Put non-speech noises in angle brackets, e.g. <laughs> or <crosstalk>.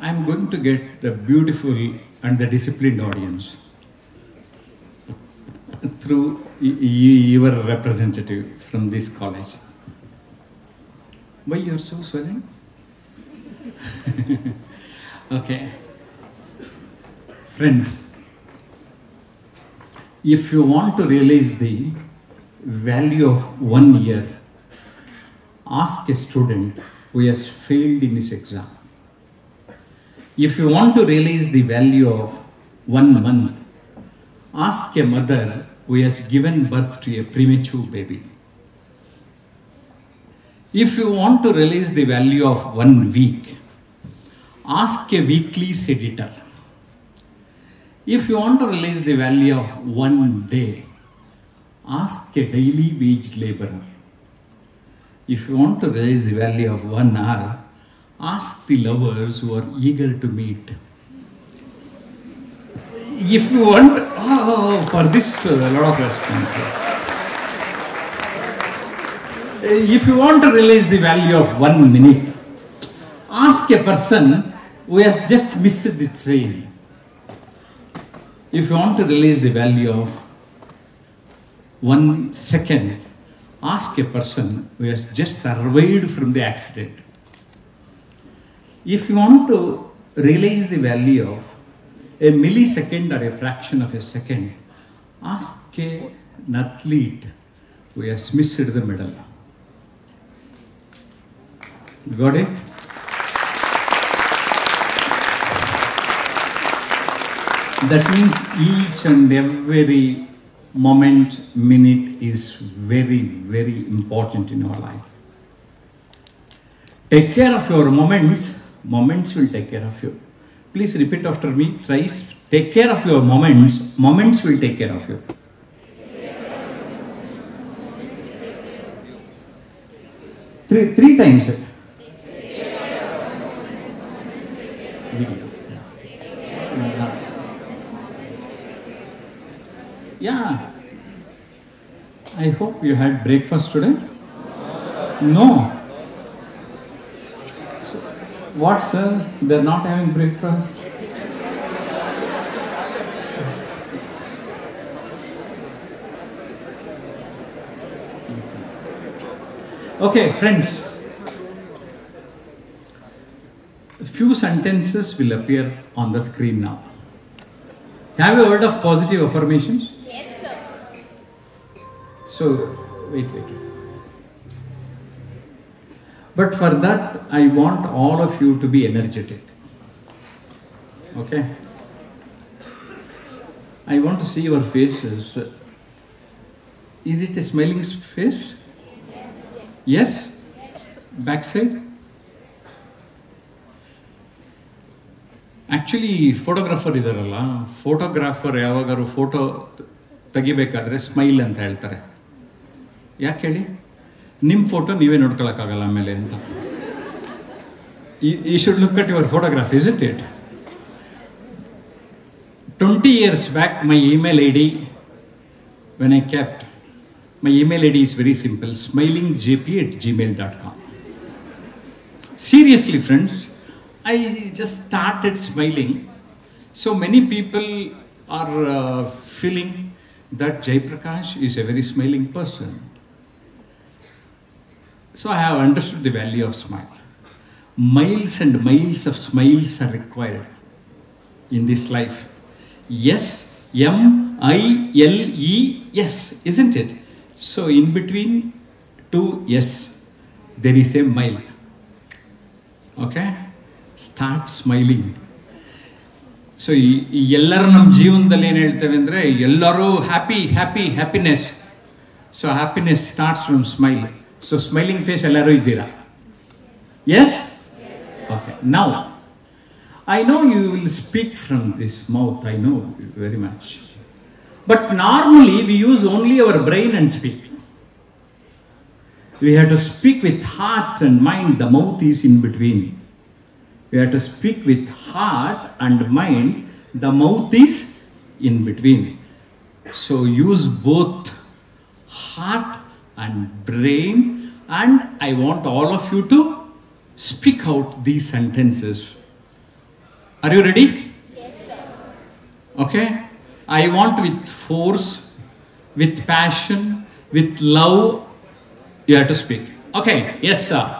I'm going to get the beautiful and the disciplined audience through your representative from this college. Why you are so swelling? <laughs> okay. Friends, if you want to realize the value of one year, ask a student who has failed in his exam. If you want to realize the value of one month, ask a mother who has given birth to a premature baby. If you want to realize the value of one week, ask a weekly editor. If you want to realize the value of one day, ask a daily wage laborer. If you want to realize the value of one hour, ask the lovers who are eager to meet. If you want, oh, for this, uh, a lot of responses. If you want to realize the value of one minute, ask a person who has just missed the train. If you want to realize the value of one second, ask a person who has just survived from the accident. If you want to realize the value of a millisecond or a fraction of a second, ask an athlete who has missed the medal. Got it? That means each and every moment, minute is very, very important in our life. Take care of your moments, moments will take care of you. Please repeat after me thrice. Take care of your moments, moments will take care of you. Three, three times. Yeah. Yeah. I hope you had breakfast today. No. What, sir? They're not having breakfast. Okay, friends. A few sentences will appear on the screen now. Have you heard of positive affirmations? Yes, sir. So, wait, wait. But for that, I want all of you to be energetic. Okay? I want to see your faces. Is it a smiling face? Yes? Backside? Actually photographer ಇದಾರಲ್ಲ photographer ಯಾವಾಗಾರು photo ತೆಗಿಬೇಕಾದ್ರೆ smile ಅಂತ ಹೇಳ್ತಾರೆ ಯಾಕೆ ಹೇಳಿ ನಿಮ್ಮ photo ನೀವೇ ನೋಡ್ಕೊಳಕ್ಕಾಗಲ್ಲ ಆಮೇಲೆ ಅಂತ ಈ should look at your photograph is it it twenty years back my email I D when I kept my email I D is very simple smiling J P at Gmail dot com seriously friends i just started smiling so many people are uh, feeling that jay prakash is a very smiling person so i have understood the value of smile miles and miles of smiles are required in this life yes m i l e yes isn't it so in between two yes there is a mile okay start smiling so ಈ ಎಲ್ಲರೂ ನಮ್ಮ ಜೀವನದಲ್ಲಿ ಏನು ಹೇಳ್ತೇವೆ ಅಂದರೆ ಎಲ್ಲರೂ happy happy happiness so happiness starts from smile so smiling face ಎಲ್ಲರೂ ಇದ್ದೀರಾ ಎಸ್ ಓಕೆ ನಾವು I know you will speak from this mouth I know very much but normally we use only hour brain and speak we have to speak with heart and mind the mouth is in between we have to speak with heart and mind the mouth is in between so use both heart and brain and i want all of you to speak out these sentences Are you ready? Yes, sir. Okay? I want with force, with passion, with love, you have to speak. Okay, yes, sir.